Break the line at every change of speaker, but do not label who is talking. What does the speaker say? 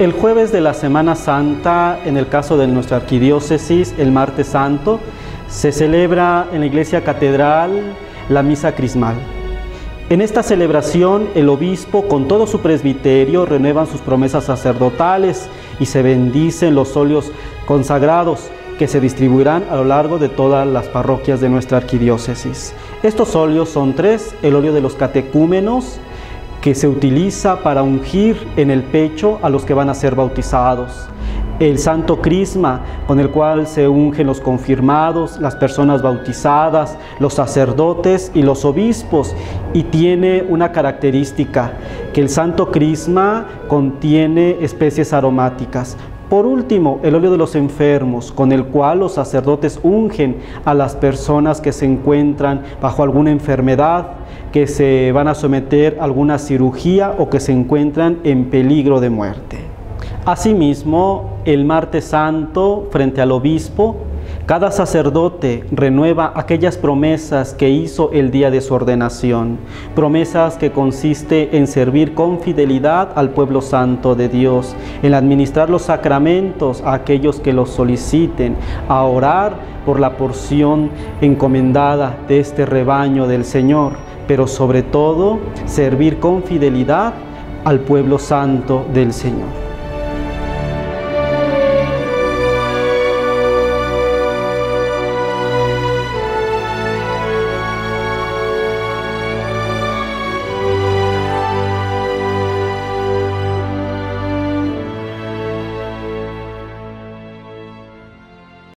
El jueves de la Semana Santa, en el caso de nuestra arquidiócesis, el martes santo, se celebra en la iglesia catedral la misa crismal. En esta celebración, el obispo con todo su presbiterio renuevan sus promesas sacerdotales y se bendicen los óleos consagrados que se distribuirán a lo largo de todas las parroquias de nuestra arquidiócesis. Estos óleos son tres, el óleo de los catecúmenos, que se utiliza para ungir en el pecho a los que van a ser bautizados el santo crisma con el cual se ungen los confirmados, las personas bautizadas, los sacerdotes y los obispos. Y tiene una característica, que el santo crisma contiene especies aromáticas. Por último, el óleo de los enfermos, con el cual los sacerdotes ungen a las personas que se encuentran bajo alguna enfermedad, que se van a someter a alguna cirugía o que se encuentran en peligro de muerte. Asimismo, el martes santo, frente al obispo, cada sacerdote renueva aquellas promesas que hizo el día de su ordenación, promesas que consiste en servir con fidelidad al pueblo santo de Dios, en administrar los sacramentos a aquellos que los soliciten, a orar por la porción encomendada de este rebaño del Señor, pero sobre todo servir con fidelidad al pueblo santo del Señor.